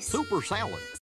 Super salad.